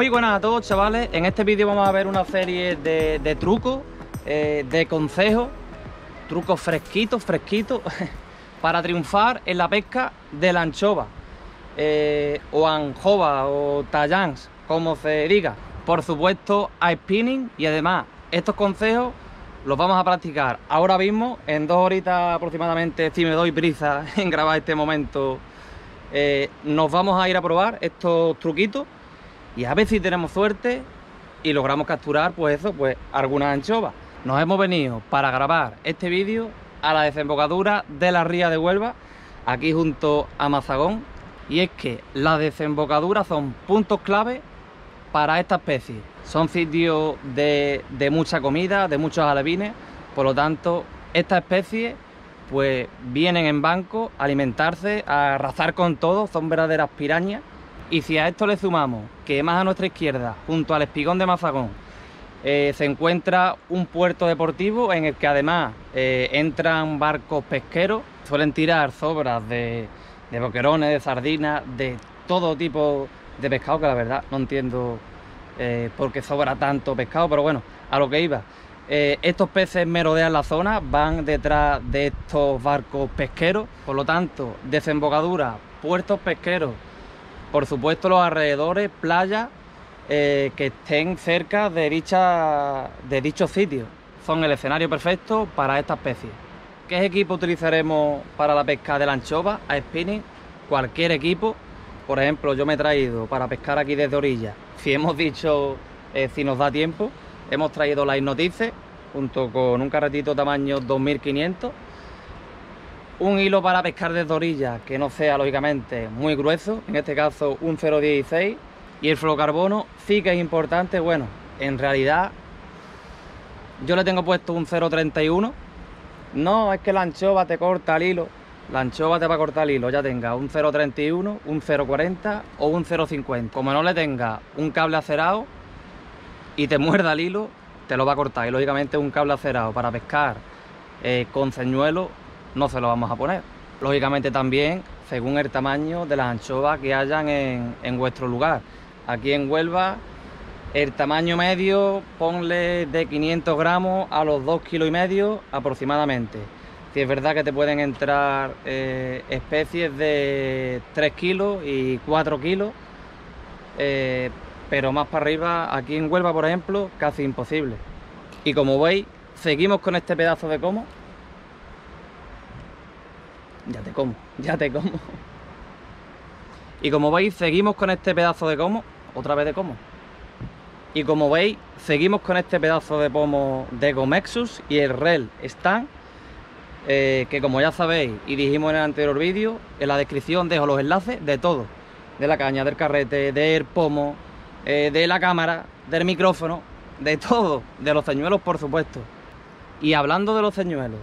Muy buenas a todos chavales, en este vídeo vamos a ver una serie de, trucos, eh, de consejos, trucos fresquitos, fresquitos, para triunfar en la pesca de la anchova, eh, o anjova, o tallans, como se diga. Por supuesto a spinning y además estos consejos los vamos a practicar ahora mismo, en dos horitas aproximadamente, si me doy prisa en grabar este momento, eh, nos vamos a ir a probar estos truquitos y a ver si tenemos suerte y logramos capturar pues eso, pues alguna anchovas. Nos hemos venido para grabar este vídeo a la desembocadura de la ría de Huelva, aquí junto a Mazagón, y es que las desembocaduras son puntos clave para esta especie. Son sitios de, de mucha comida, de muchos alevines, por lo tanto, esta especie pues vienen en banco a alimentarse, a arrasar con todo, son verdaderas pirañas y si a esto le sumamos que más a nuestra izquierda, junto al espigón de Mazagón, eh, se encuentra un puerto deportivo en el que además eh, entran barcos pesqueros, suelen tirar sobras de, boquerones, de sardinas, de todo tipo de pescado, que la verdad no entiendo eh, por qué sobra tanto pescado, pero bueno, a lo que iba. estos peces merodean la zona, van detrás de estos barcos pesqueros, por lo tanto, desembocadura, puertos pesqueros, por supuesto los alrededores, playas eh, que estén cerca de, dicha, de dichos sitios. Son el escenario perfecto para esta especie. ¿Qué equipo utilizaremos para la pesca de la anchova a spinning? Cualquier equipo. Por ejemplo, yo me he traído para pescar aquí desde orilla, si hemos dicho, eh, si nos da tiempo, hemos traído la hipnotice junto con un carretito tamaño 2500 un hilo para pescar desde orilla que no sea lógicamente muy grueso, en este caso un 0,16 y el fluorocarbono sí que es importante, bueno, en realidad yo le tengo puesto un 0,31 no, es que la anchova te corta el hilo la anchova te va a cortar el hilo, ya tenga un 0,31, un 0,40 o un 0,50 como no le tenga un cable acerado y te muerda el hilo, te lo va a cortar. Y lógicamente un cable acerado para pescar eh, con señuelo no se lo vamos a poner. Lógicamente también según el tamaño de las anchovas que hayan en, vuestro lugar. Aquí en Huelva el tamaño medio ponle de 500 gramos a los 2 kilos y medio aproximadamente. Si es verdad que te pueden entrar eh, especies de 3 kilos y 4 kilos, eh, pero más para arriba, aquí en Huelva por ejemplo, casi imposible. Y como veis, seguimos con este pedazo de como ya te como, ya te como. Y como veis, seguimos con este pedazo de como, otra vez de como. Y como veis, seguimos con este pedazo de pomo de Gomexus y el Rel Stan, eh, que como ya sabéis y dijimos en el anterior vídeo, en la descripción dejo los enlaces de todo. De la caña, del carrete, del pomo, eh, de la cámara, del micrófono, de todo. De los señuelos, por supuesto. Y hablando de los señuelos,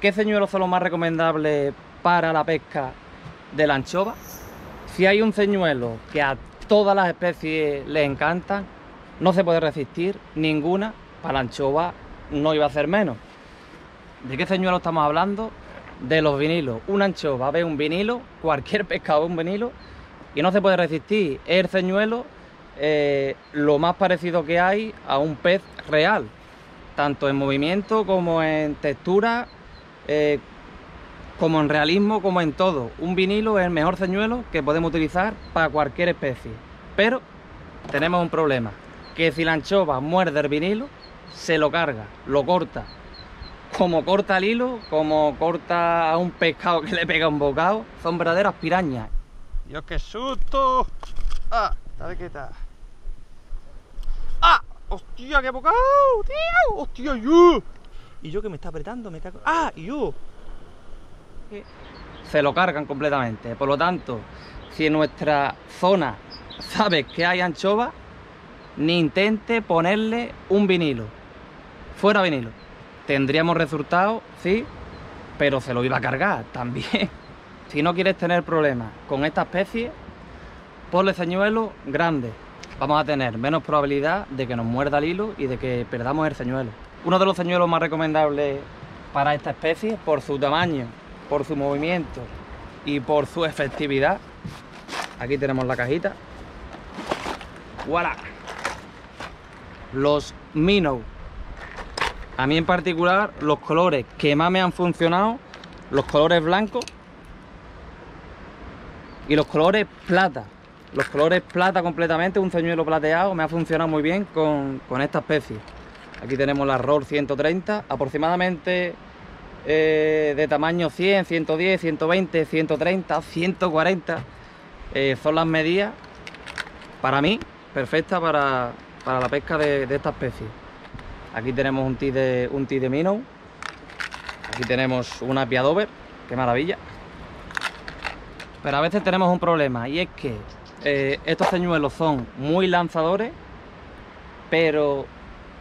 ¿Qué señuelos son los más recomendables para la pesca de la anchova? Si hay un señuelo que a todas las especies les encantan, no se puede resistir ninguna, para la anchova no iba a ser menos. ¿De qué señuelo estamos hablando? De los vinilos. Una anchova ve un vinilo, cualquier pescado ve un vinilo, y no se puede resistir. Es el señuelo eh, lo más parecido que hay a un pez real, tanto en movimiento como en textura eh, como en realismo, como en todo. Un vinilo es el mejor señuelo que podemos utilizar para cualquier especie. Pero tenemos un problema, que si la anchova muerde el vinilo, se lo carga, lo corta. Como corta el hilo, como corta a un pescado que le pega un bocado, son verdaderas pirañas. ¡Dios, qué susto! ¡Ah! ¿Sabes qué está? ¡Ah! ¡Hostia, qué bocado! ¡Tío! ¡Hostia, yo! Y yo que me está apretando, me cago. ¡Ah! Y yo. Se lo cargan completamente. Por lo tanto, si en nuestra zona sabes que hay anchova, ni intente ponerle un vinilo. Fuera vinilo. Tendríamos resultados, sí, pero se lo iba a cargar también. Si no quieres tener problemas con esta especie, ponle señuelo grande. Vamos a tener menos probabilidad de que nos muerda el hilo y de que perdamos el señuelo. Uno de los señuelos más recomendables para esta especie, por su tamaño, por su movimiento y por su efectividad. Aquí tenemos la cajita. voilà. Los Minnow. A mí en particular, los colores que más me han funcionado, los colores blancos y los colores plata. Los colores plata completamente, un ceñuelo plateado, me ha funcionado muy bien con, esta especie. Aquí tenemos la ROR 130, aproximadamente eh, de tamaño 100, 110, 120, 130, 140. son las medidas, para mí, perfectas para, la pesca de, esta especie. Aquí tenemos un tee de, un de minnow. Aquí tenemos una piadover, qué maravilla. Pero a veces tenemos un problema y es que eh, estos señuelos son muy lanzadores, pero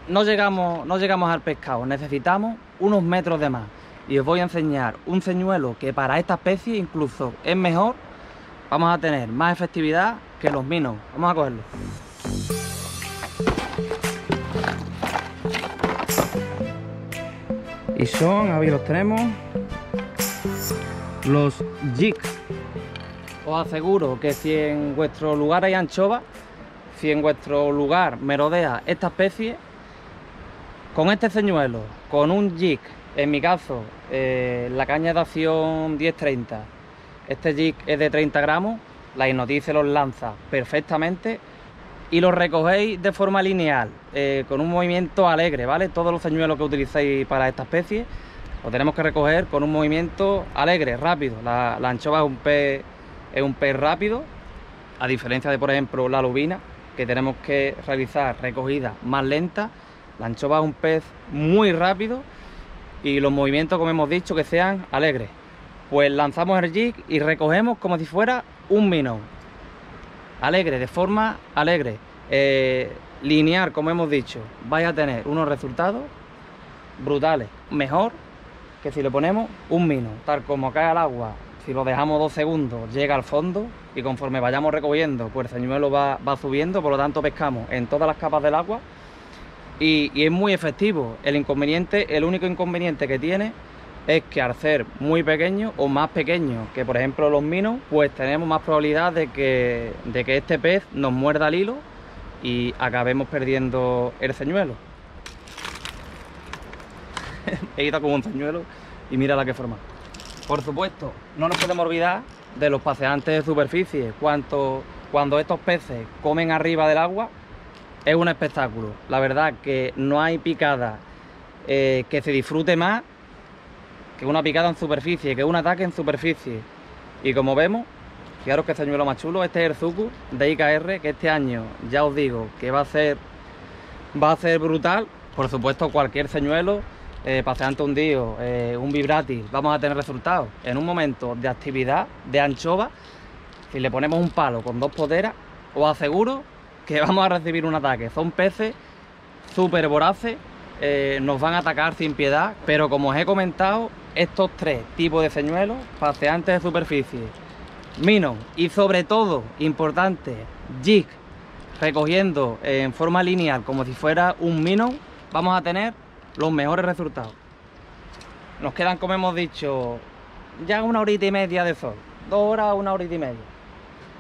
no llegamos, no llegamos al pescado, necesitamos unos metros de más. Y os voy a enseñar un señuelo que para esta especie incluso es mejor, vamos a tener más efectividad que los minos. Vamos a cogerlo. Y son, a ver, los tenemos, los jigs os aseguro que si en vuestro lugar hay anchova, si en vuestro lugar merodea esta especie, con este ceñuelo, con un jig, en mi caso, eh, la caña de acción 1030, este jig es de 30 gramos, la hipnotice los lanza perfectamente y los recogéis de forma lineal, eh, con un movimiento alegre, ¿vale? Todos los señuelos que utilicéis para esta especie, lo tenemos que recoger con un movimiento alegre, rápido. La, la anchova es un pez es un pez rápido, a diferencia de por ejemplo la lubina, que tenemos que realizar recogidas más lentas. La anchova es un pez muy rápido y los movimientos, como hemos dicho, que sean alegres. Pues lanzamos el jig y recogemos como si fuera un minnow. Alegre, de forma alegre. Eh, lineal, como hemos dicho, vais a tener unos resultados brutales. Mejor que si le ponemos un minnow, tal como cae al agua si lo dejamos dos segundos llega al fondo y conforme vayamos recogiendo pues el señuelo va, subiendo, por lo tanto pescamos en todas las capas del agua y, es muy efectivo. El inconveniente, el único inconveniente que tiene es que al ser muy pequeño o más pequeño que por ejemplo los minos, pues tenemos más probabilidad de que, de que este pez nos muerda el hilo y acabemos perdiendo el señuelo. He ido como un señuelo y mira la que forma. Por supuesto, no nos podemos olvidar de los paseantes de superficie. Cuanto, cuando estos peces comen arriba del agua, es un espectáculo. La verdad que no hay picada eh, que se disfrute más que una picada en superficie, que un ataque en superficie. Y como vemos, fijaros que señuelo más chulo, este es el Zuku de IKR, que este año ya os digo que va a ser, va a ser brutal. Por supuesto, cualquier señuelo eh, paseante hundido, eh, un vibratis, vamos a tener resultados. En un momento de actividad de anchova, si le ponemos un palo con dos poderas, os aseguro que vamos a recibir un ataque. Son peces súper voraces, eh, nos van a atacar sin piedad, pero como os he comentado, estos tres tipos de señuelos, paseantes de superficie, mino y sobre todo, importante, jig, recogiendo en forma lineal como si fuera un mino, vamos a tener los mejores resultados. Nos quedan, como hemos dicho, ya una horita y media de sol. Dos horas, una horita y media.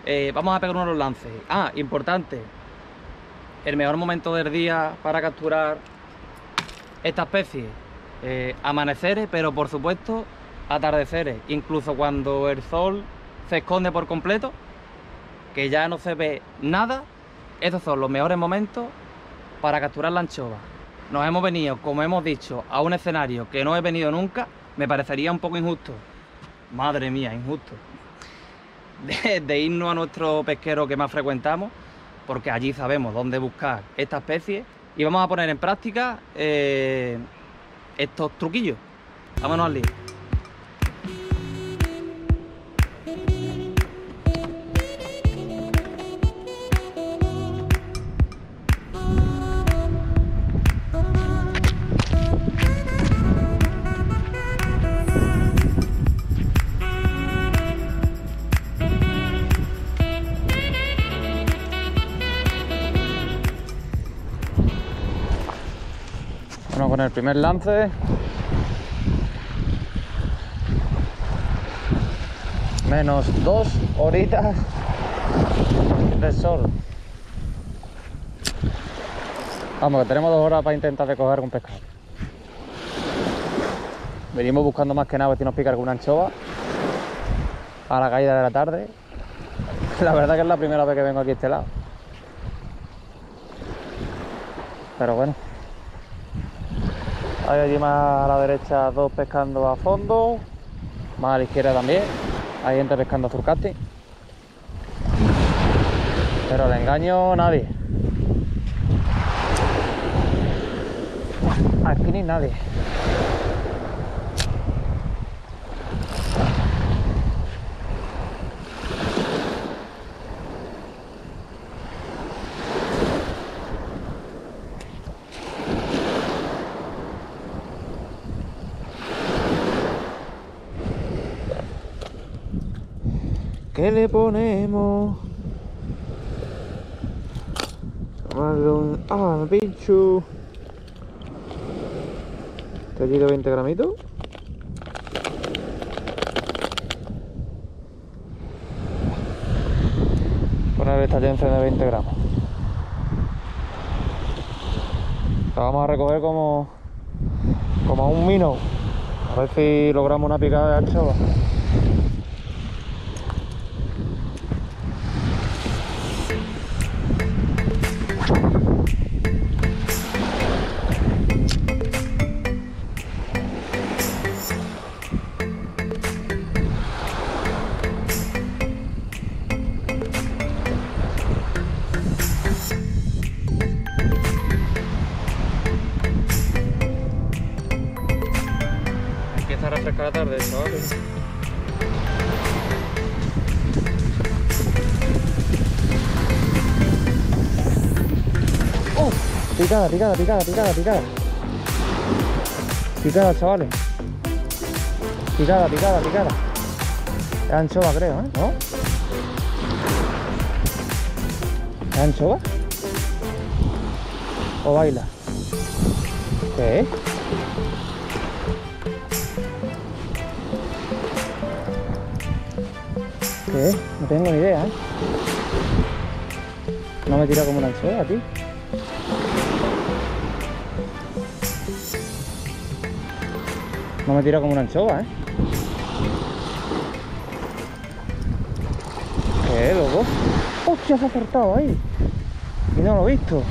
Eh, vamos a pegar unos lances. Ah, importante. El mejor momento del día para capturar esta especie. Eh, amaneceres, pero por supuesto atardeceres. Incluso cuando el sol se esconde por completo, que ya no se ve nada, esos son los mejores momentos para capturar la anchova nos hemos venido, como hemos dicho, a un escenario que no he venido nunca, me parecería un poco injusto. Madre mía, injusto. De, irnos a nuestro pesquero que más frecuentamos, porque allí sabemos dónde buscar esta especie y vamos a poner en práctica eh, estos truquillos. Vámonos al lío. Con el primer lance. Menos dos horitas de sol. Vamos, que tenemos dos horas para intentar de coger algún pescado. Venimos buscando más que nada si nos pica alguna anchoa a la caída de la tarde. La verdad que es la primera vez que vengo aquí a este lado. Pero bueno. Hay allí más a la derecha dos pescando a fondo. Más a la izquierda también. Hay gente pescando a. Pero de engaño nadie. Aquí ni nadie. ¿Qué le ponemos? Al bicho. Este allí de 20 gramitos. Poner esta jensen de 20 gramos. La vamos a recoger como como un mino. A ver si logramos una picada de anchoa. Picada, picada, picada, picada, picada. Picada, chavales. Picada, picada, picada. Es anchoa, creo, ¿eh? ¿No? ¿Es anchoa? ¿O baila? ¿Qué? ¿Qué? No tengo ni idea, ¿eh? No me tira como una anchoa, tío. No me tira como una anchoa, ¿eh? ¿Qué, loco? ¡Hostia, se ha acertado ahí! Y no lo he visto.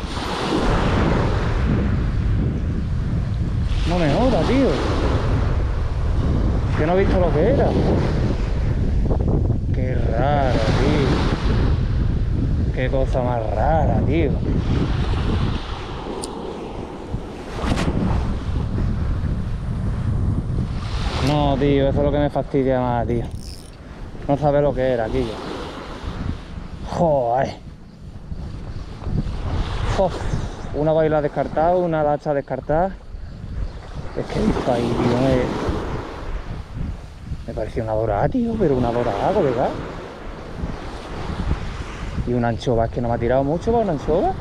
No me joda, tío. Que no he visto lo que era. Qué raro, tío. Qué cosa más rara, tío. No, tío, eso es lo que me fastidia más, tío. No sabe lo que era, tío. Joder. Uf, Una baila descartada, una lacha descartada. Es que he ahí, tío, me, me pareció una dorada, tío, pero una dorada, colega. Y una anchova, es que no me ha tirado mucho para una anchova.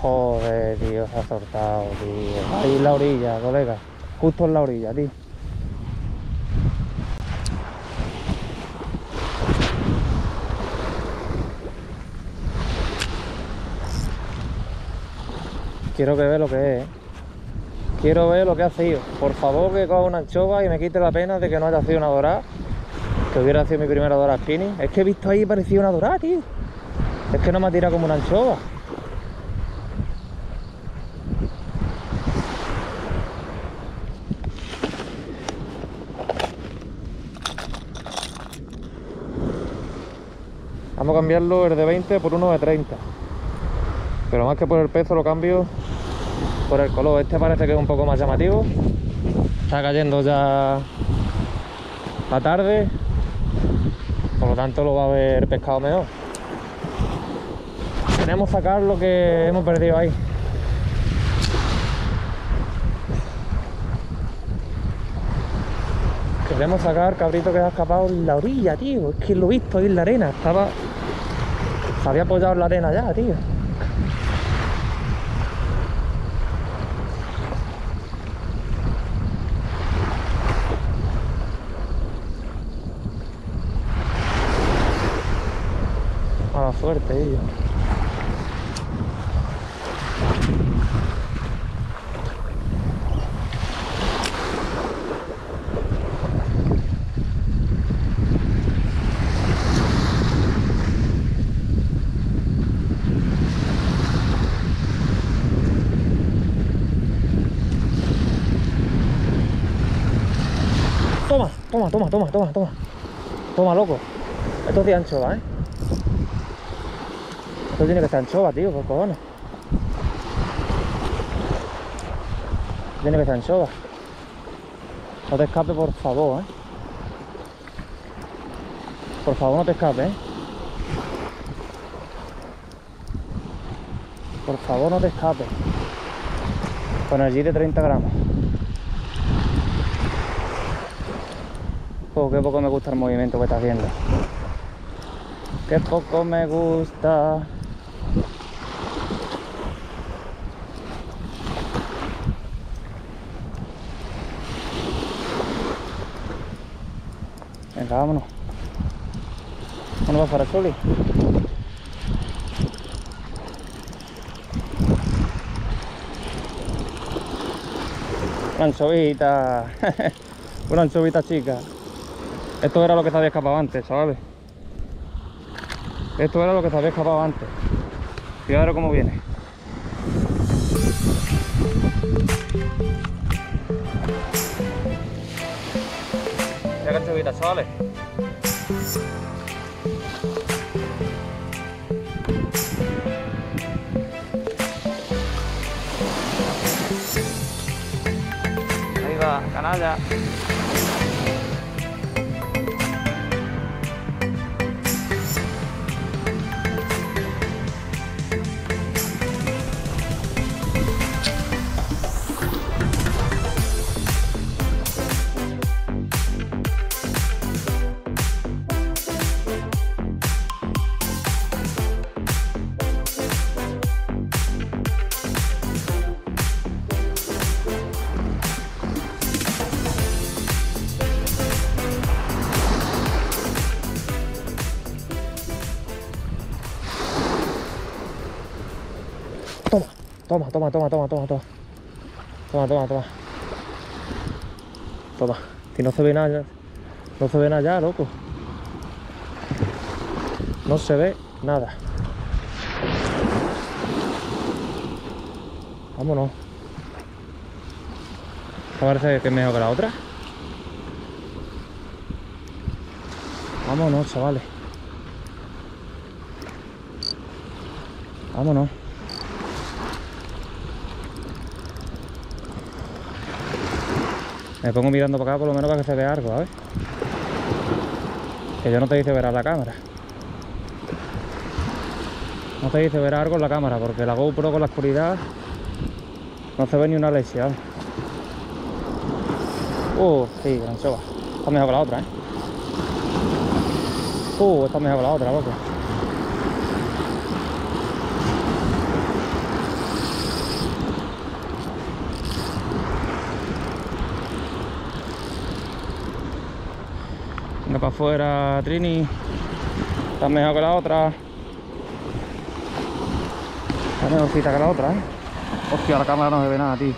Joder, tío, se ha soltado, tío. Ahí en la orilla, colega. Justo en la orilla, tío. Quiero que vea lo que es, ¿eh? Quiero ver lo que ha sido. Por favor, que coja una anchova y me quite la pena de que no haya sido una dorada. Que hubiera sido mi primera dorada spinning. Es que he visto ahí parecía una dorada, tío. Es que no me ha tirado como una anchova. Cambiarlo el de 20 por uno de 30. Pero más que por el peso lo cambio por el color. Este parece que es un poco más llamativo. Está cayendo ya la tarde. Por lo tanto lo va a haber pescado mejor. Queremos sacar lo que hemos perdido ahí. Queremos sacar cabrito que ha escapado en la orilla, tío. Es que lo he visto ahí en la arena. Estaba. Había apoyado la arena ya, tío. suerte ellos. Toma, toma, toma, toma, toma, toma. Loco. Esto es de anchova, ¿eh? Esto tiene que ser anchova, tío, por cojones. Tiene que ser anchova. No te escape, por favor, ¿eh? Por favor, no te escape, ¿eh? Por favor, no te escape. Con G de 30 gramos. Qué poco me gusta el movimiento que está haciendo. Qué poco me gusta. Venga, vámonos. Vámonos para Soli. Una anchovita. Una anchovita chica. Esto era lo que se había escapado antes, ¿sabes? Esto era lo que se había escapado antes. Fíjate cómo viene. Qué chubita, chavales. Ahí va, canalla. Toma, toma, toma, toma, toma, toma, toma. Toma, toma, toma. Que no se ve nada. No se ve nada loco. No se ve nada. Vámonos. ¿Te parece que es mejor que la otra? Vámonos, chavales. Vámonos. Me pongo mirando para acá por lo menos para que se vea algo, ¿sabes? Que yo no te dice ver a la cámara. No te dice ver algo en la cámara, porque la GoPro con la oscuridad no se ve ni una lesión. Uh, sí, anchoa. Está mejor que la otra, ¿eh? Uh, está mejor que la otra, loco. Venga para afuera, Trini. Está mejor que la otra. Está mejorcita que la otra, ¿eh? Hostia, la cámara no se ve nada, tío.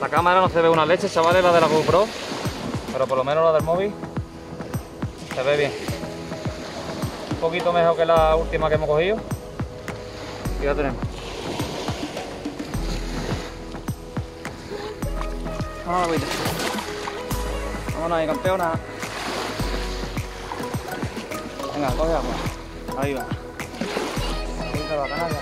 La cámara no se ve una leche, chavales, la de la GoPro. Pero por lo menos la del móvil se ve bien. Un poquito mejor que la última que hemos cogido. Y ya tenemos. Vamos, agüita. Vámonos ahí, campeona. Venga, coge agua. Ahí va. Ahí te va, canalla.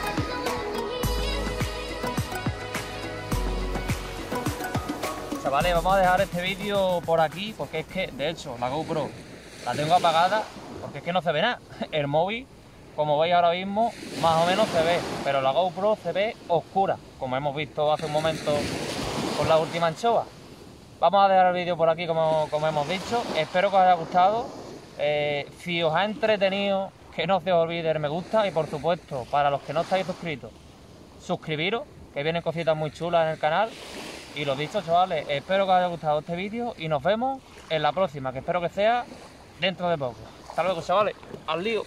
Chavales, vamos a dejar este vídeo por aquí porque es que, de hecho, la GoPro la tengo apagada porque es que no se ve nada. El móvil, como veis ahora mismo, más o menos se ve, pero la GoPro se ve oscura, como hemos visto hace un momento con la última anchoa. Vamos a dejar el vídeo por aquí, como, como hemos dicho. Espero que os haya gustado. Eh, si os ha entretenido, que no se os olvide el me gusta y por supuesto, para los que no estáis suscritos, suscribiros, que vienen cositas muy chulas en el canal. Y lo dicho, chavales, espero que os haya gustado este vídeo y nos vemos en la próxima, que espero que sea dentro de poco. Hasta luego, chavales. Al lío.